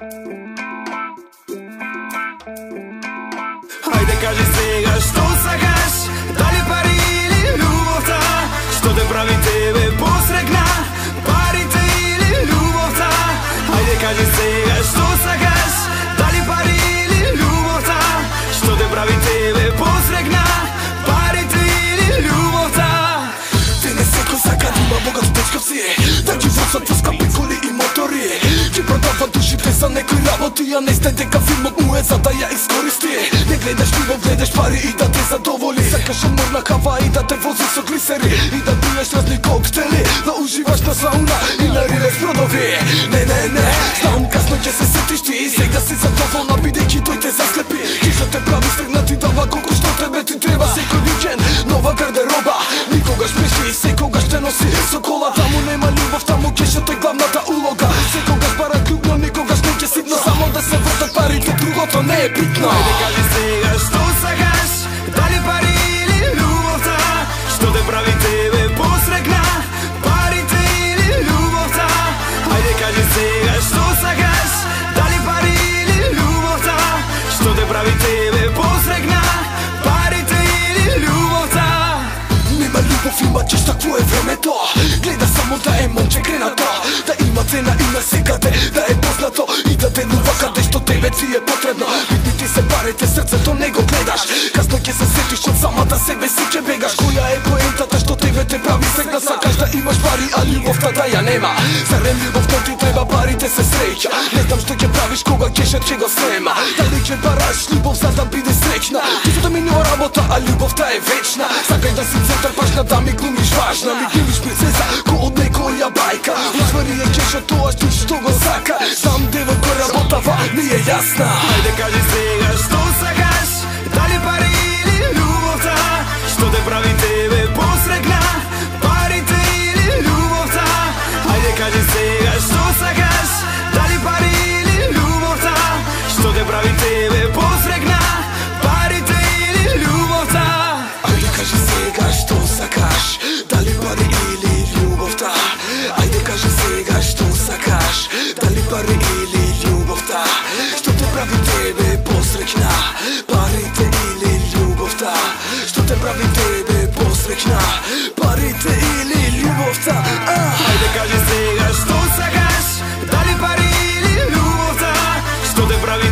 Ајде кажи сега што сакаш, дали пари или љубовта, што те прави тебе посрекна, парите или љубовта. Ајде кажи сега што сакаш, дали пари или љубовта, што те прави тебе посрекна, парите или љубовта. Денес секој сака да има богат дечка си е, да ги возат во скапи коли и мотори, ти продава душите за некој работи А не сте дека филмот му е за да ја искористи. Не гледаш ниво, гледаш пари и да те задоволи. Сакаш морна кава и да те вози со глисери. И да пиеш разни коктели Да уживаш на сауна и на рилес бродови. Не, не, не, знам касно ќе се сетиш ти И сега си задоволна бидејќи другото не е битно. Ајде кажи сега што сакаш Дали пари или љубовта? Што те прави тебе посрекна Парите или љубовта? Ајде кажи сега што сакаш Дали пари или љубовта? Што те прави тебе посрекна Парите или љубовта? Нема љубов, има чеш такво е времето Гледа само да е момче кренато Да има цена и на секаде, ќе се сетиш од самата себе си ќе бегаш. Која е поентата што тебе те прави сегна Сакаш да имаш пари, а љубовта да ја нема. Зарем љубовта ти треба, парите се среќа. Не знам што ќе правиш кога кешот ќе го снема Дали ќе бараш љубов за да биде среќна? Ти да минува работа, а љубовта е вечна. Сакај да си центар пашна, да ми глумиш важна. Ми глумиш принцеса, ко од некоја бајка. Уствари е кешот тоа што го сака. Сам девојко работава, не е јасна. Ајде кажи сега Прави тебе посрекна Парите или љубовта? Ајде кажи сега што сакаш Дали пари или љубовта? Ајде кажи сега што сакаш Дали пари или љубовта? Што те прави тебе посрекна Парите или љубовта? Што те прави тебе посрекна Парите или љубовта. Ајде кажи сега што сакаш Дали пари или љубовта? Што те прави